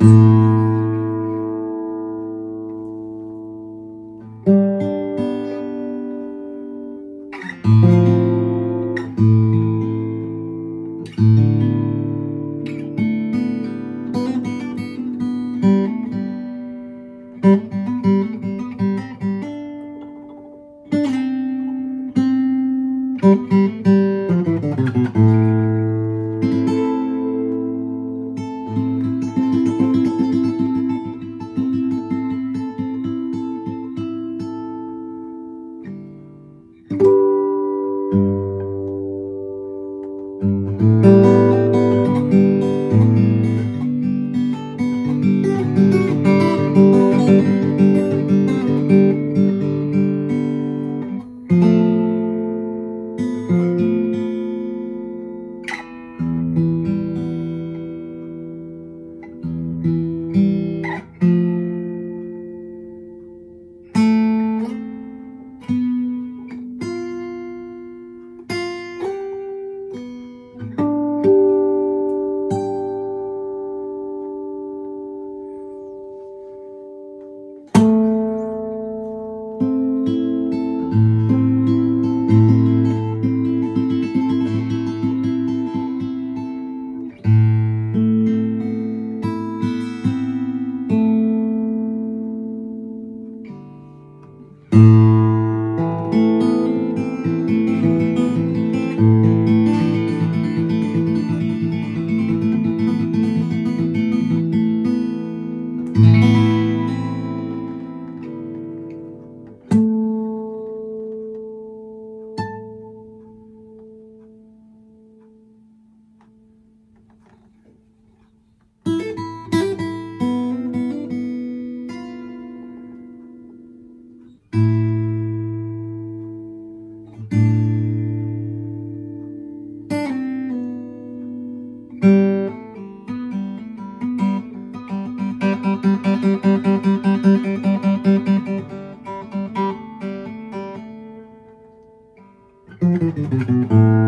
Thank Música You.